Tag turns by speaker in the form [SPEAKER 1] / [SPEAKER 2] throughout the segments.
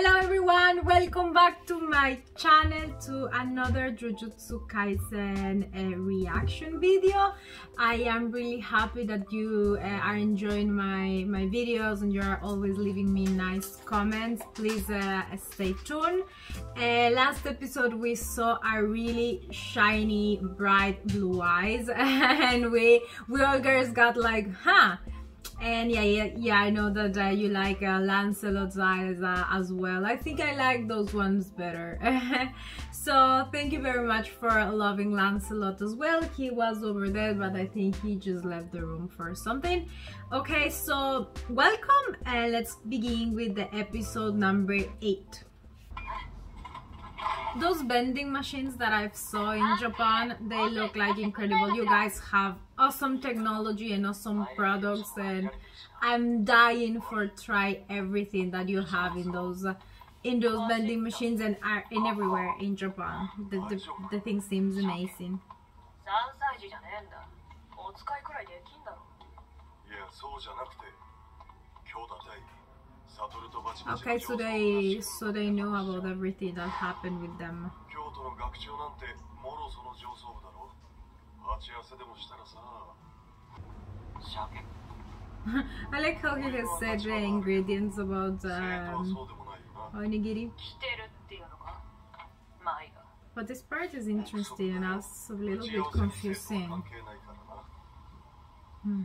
[SPEAKER 1] Hello everyone, welcome back to my channel to another Jujutsu Kaisen uh, reaction video. I am really happy that you uh, are enjoying my, my videos and you are always leaving me nice comments. Please uh, stay tuned. Uh, last episode we saw a really shiny bright blue eyes and we, we all girls got like, huh, and yeah yeah yeah i know that uh, you like uh, lancelot's eyes uh, as well. I think i like those ones better. So thank you very much for loving lancelot as well. He was over there but i think he just left the room for something. Okay so welcome and let's begin with the episode number eight those vending machines that I've saw in Japan, they look like incredible. You guys have awesome technology and awesome products and I'm dying for try everything that you have in those in those vending machines and are in everywhere in Japan. The, the, the thing seems amazing. Okay, so they so they know about everything that happened with them. I like how he has said the ingredients about um, onigiri. But this part is interesting and also a little bit confusing. Hmm.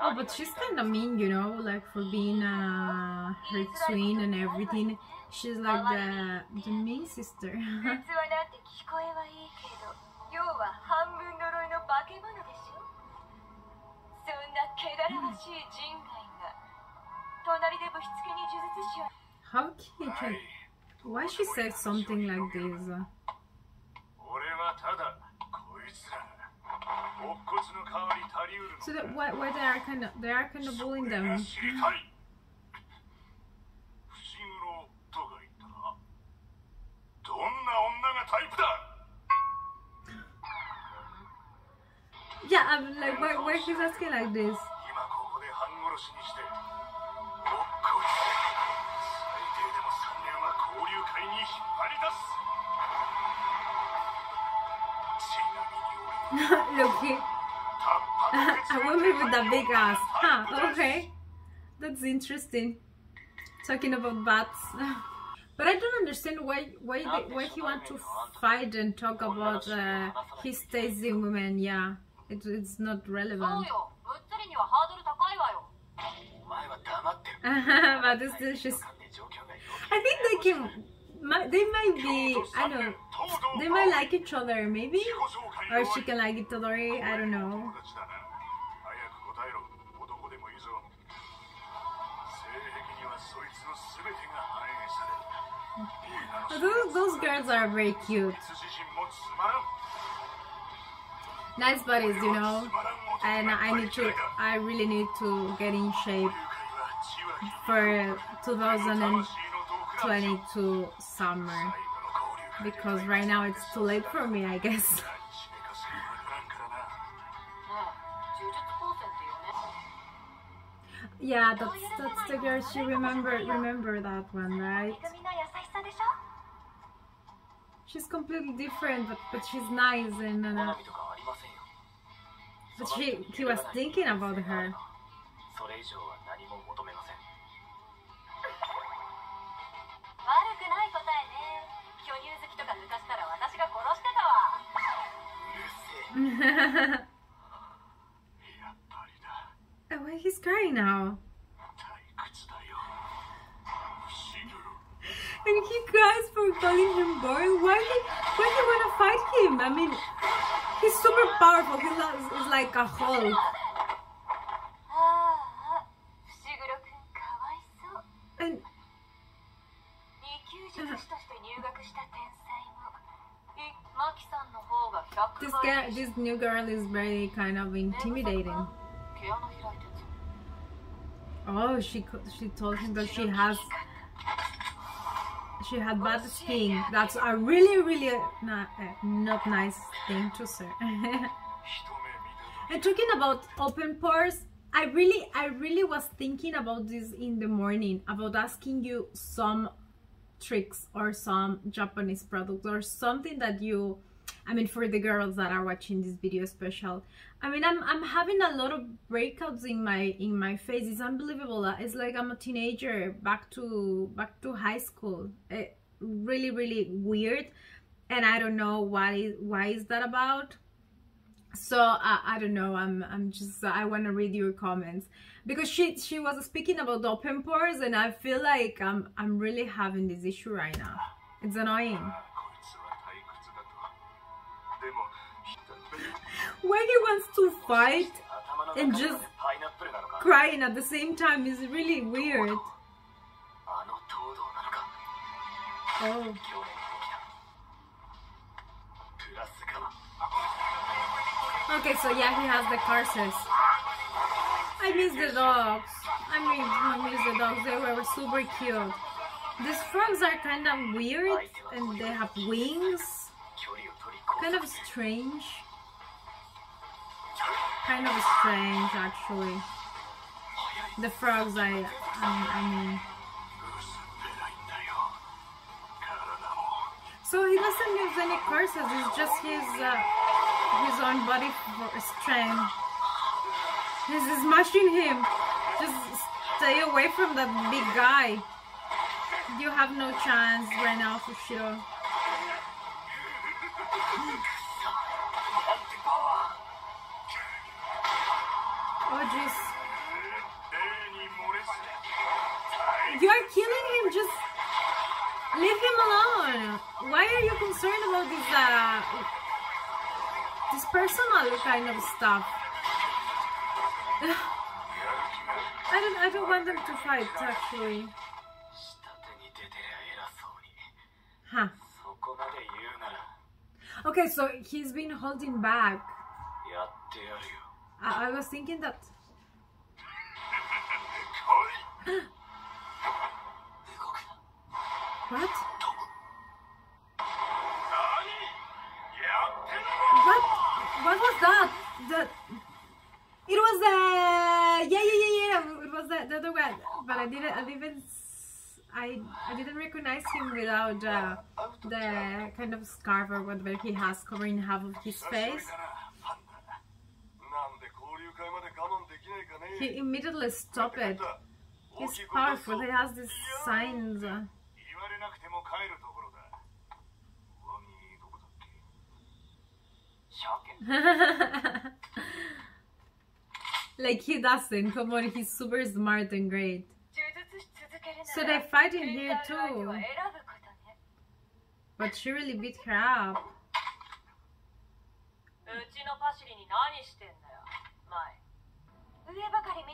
[SPEAKER 1] Oh, but she's kind of mean, you know, like for being uh, her twin and everything. She's like the, the mean sister. How cute. Why she said something like this? So that why, why they are kind of they are kind of bullying them. Hmm. Yeah, I'm like, why, why she's asking like this? a woman with a big ass. Huh, okay. That's interesting. Talking about bats. But I don't understand why why why he want to fight and talk about uh, his taste in women. Yeah, it, it's not relevant. but this just. I think they can. They might be. I don't. They might like each other, maybe, or she can like Itadori. I don't know. Those, those girls are very cute. Nice bodies, you know. And I need to, I really need to get in shape for 2022 summer. Because right now it's too late for me, I guess. Yeah, that's that's the girl. She remember remember that one, right? She's completely different, but but she's nice and. Uh, but she he was thinking about her. Why he's crying now? and he cries for calling him boy. Why he, why he wanna fight him? I mean, he's super powerful. He's like a Hulk. This girl, this new girl is very kind of intimidating. Oh, she she told him that she has she had bad skin. That's a really really not uh, not nice thing to say. and talking about open pores, I really, I really was thinking about this in the morning about asking you some tricks or some Japanese products or something that you I mean for the girls that are watching this video special I mean I'm, I'm having a lot of breakouts in my in my face. It's unbelievable. It's like I'm a teenager back to back to high school. It, eh, really really weird. And I don't know why why is that about. So uh, I don't know. I'm I'm just I want to read your comments. Because she she was speaking about open pores and I feel like I'm I'm really having this issue right now. It's annoying when he wants to fight and just crying at the same time is really weird oh Okay, so yeah, he has the curses. I miss the dogs. I mean, I miss the dogs. They were super cute. These frogs are kind of weird and they have wings. Kind of strange. Kind of strange, actually. The frogs, I, I, I mean. So he doesn't use any curses. It's just his. Uh, his own body strength. Is smashing him. Just stay away from that big guy. You have no chance right now for sure. You are killing him, just leave him alone. Why are you concerned about this uh, this personal kind of stuff. I don't I don't want them to fight actually. Huh. Okay, so he's been holding back. I, I was thinking that what? What was that? The it was the yeah yeah yeah yeah it was the, the other one but I didn't I didn't I I didn't recognize him without uh, the kind of scarf or whatever he has covering half of his face. He immediately stopped it. He's powerful. He has these signs. like he doesn't. Come on, he's super smart and great. So they fight in here too. But she really beat her up.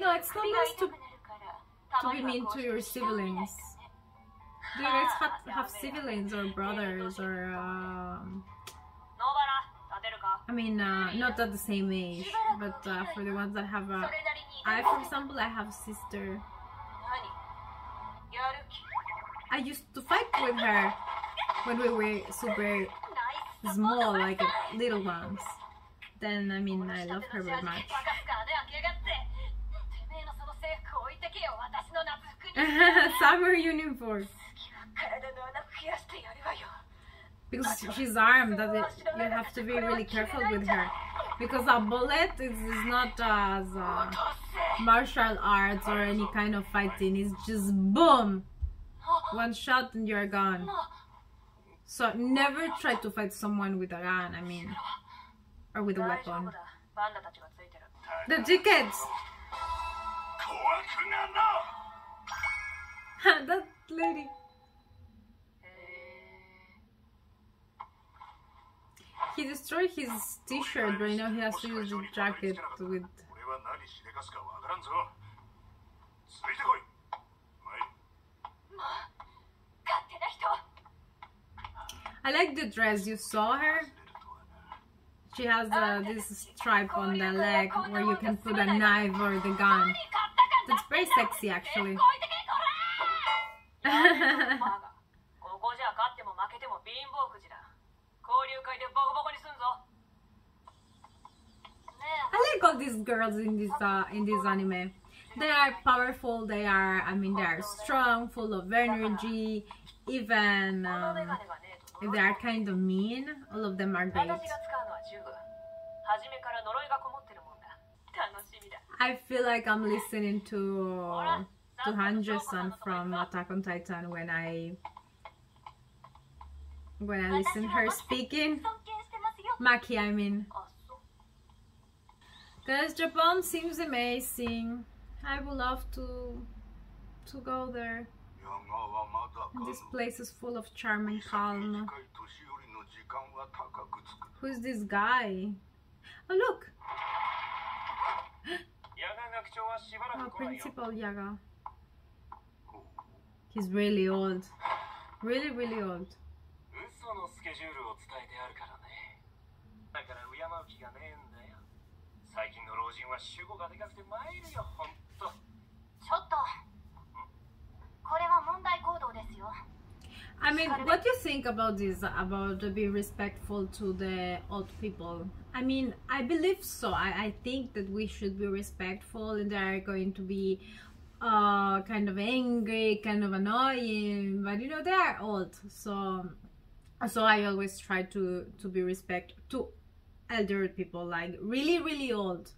[SPEAKER 1] No, it's not nice to, to be mean to your siblings. Do you guys have, have siblings or brothers or um, I mean, uh, not at the same age, but uh, for the ones that have a... I, for example, I have a sister. I used to fight with her when we were super small, like little ones. Then, I mean, I love her very much. Summer uniform. Because she's armed that it, you have to be really careful with her. Because a bullet is, is not as uh, martial arts or any kind of fighting. It's just boom. One shot and you're gone. So never try to fight someone with a gun i mean or with a weapon. The tickets that lady He destroyed his t-shirt, right now he has to use the jacket with... I like the dress, you saw her? She has uh, this stripe on the leg where you can put a knife or the gun. That's very sexy actually. I like all these girls in this uh, in this anime. They are powerful. They are, I mean, they are strong, full of energy. Even um, if they are kind of mean, all of them are great. I feel like I'm listening to to Henderson from Attack on Titan when I when I listen her speaking. Maki, I mean. Cause Japan seems amazing. I would love to to go there. And this place is full of charm and calm. Who's this guy? Oh look! Oh, Principal Yaga. He's really old. Really, really old.
[SPEAKER 2] 嘘のスケジュールを伝えてあるからねだから敬う気がねえんだよ最近の老人は主語がでかくて参るよほんと
[SPEAKER 3] ちょっと
[SPEAKER 1] I mean, what do you think about this? About being respectful to the old people? I mean, I believe so. I, I think that we should be respectful, and they are going to be uh, kind of angry, kind of annoying, but you know they are old, so so I always try to to be respect to elder people, like really really old.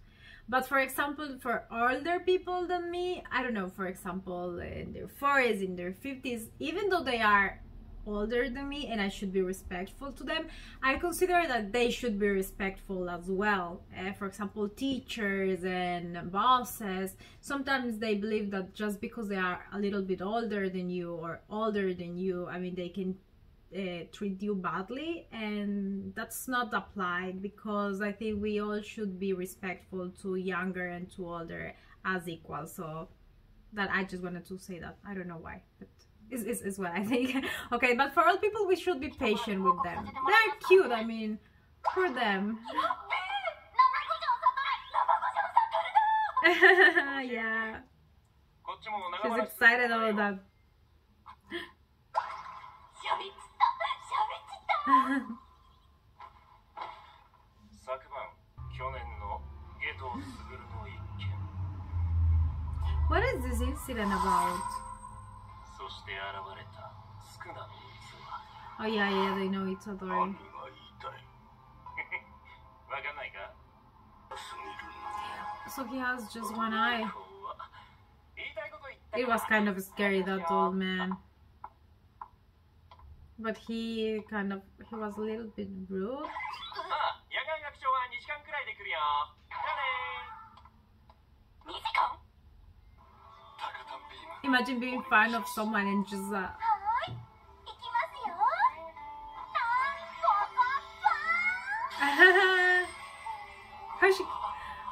[SPEAKER 1] But for example, for older people than me, I don't know, for example, in their 40s, in their 50s, even though they are older than me and I should be respectful to them, I consider that they should be respectful as well. Uh, for example, teachers and bosses, sometimes they believe that just because they are a little bit older than you or older than you, I mean, they can uh, treat you badly and that's not applied because i think we all should be respectful to younger and to older as equal so that i just wanted to say that i don't know why but is, is, is what I think. okay, but for all people, we should be patient with them. They're cute, I mean, for them. yeah. She's excited all that. what is this incident about? Oh yeah, yeah, they know
[SPEAKER 4] each other.
[SPEAKER 1] So he has just one eye. It was kind of scary, that old man. But he kind of, he was a little bit rude.
[SPEAKER 4] Ah,
[SPEAKER 1] Imagine being fan of someone and just uh, how she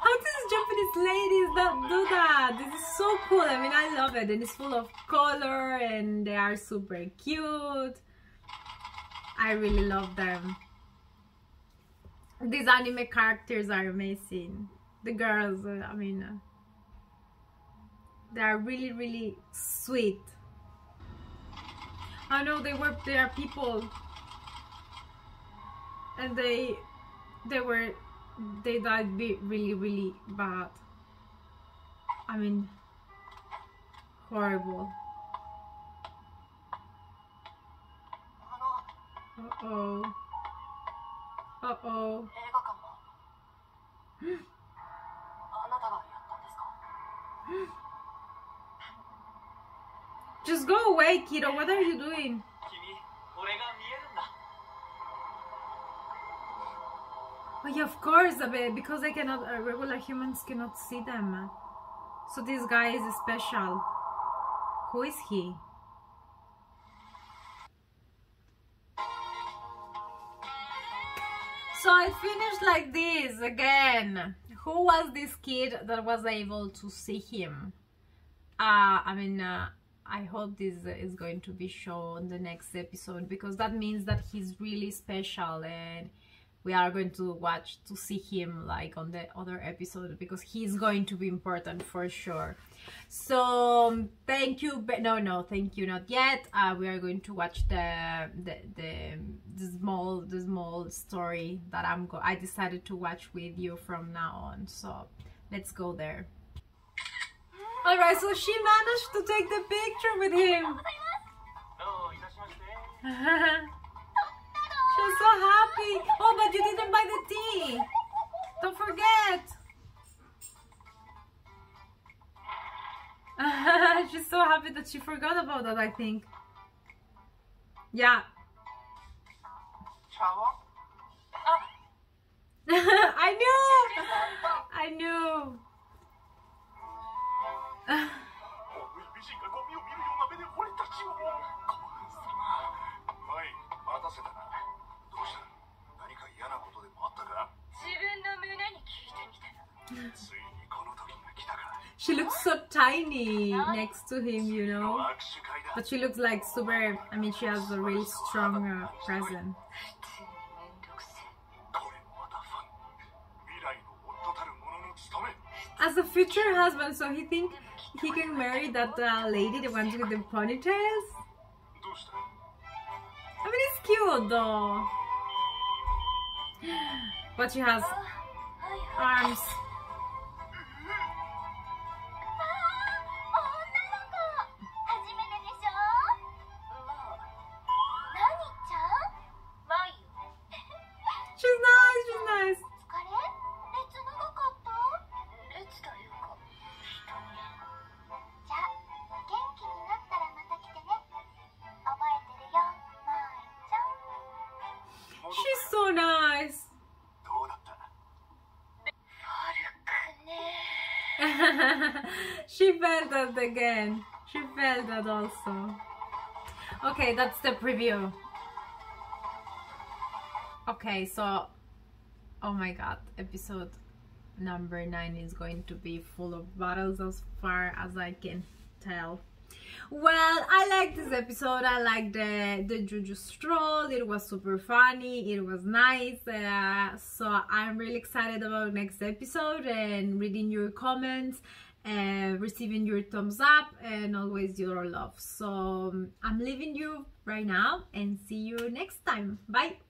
[SPEAKER 1] how does Japanese ladies not do that? This is so cool. I mean I love it and it's full of color and they are super cute. I really love them. These anime characters are amazing. The girls, uh, I mean uh, they are really, really sweet. I know they were, they are people, and they, they were, they died be really, really bad. I mean, horrible.
[SPEAKER 3] あの
[SPEAKER 1] just go away, kiddo. What are you doing? Oh, yeah, of course, uh, because they cannot, uh, regular humans cannot see them. So this guy is special. Who is he? So it finished like this again. Who was this kid that was able to see him? Uh, I mean, uh, I hope this is going to be shown the next episode because that means that he's really special and we are going to watch to see him like on the other episode because he's going to be important for sure. So um, thank you but no no thank you not yet. Uh, we are going to watch the the the, the small the small story that i'm go i decided to watch with you from now on. So let's go there Alright, so she managed to take the picture with him. She's so happy. Oh, but you didn't buy the tea. Don't forget. She's so happy that she forgot about that, I think. Yeah. I knew! I knew! she looks so tiny next to him, you know. But she looks like super, I mean, she has a really strong uh, presence. As a future husband, so he think he can marry that uh, lady, the one with the ponytails? I mean, it's cute though. But she has arms felt that again. She felt that also. Okay, that's the preview. Okay, so oh my god, episode number 9 is going to be full of battles as far as I can tell. Well, I like this episode. I like the the Juju stroll. It was super funny. It was nice. Uh, so I'm really excited about next episode and reading your comments, uh, receiving your thumbs up, and always your love. So um, I'm leaving you right now and see you next time. Bye.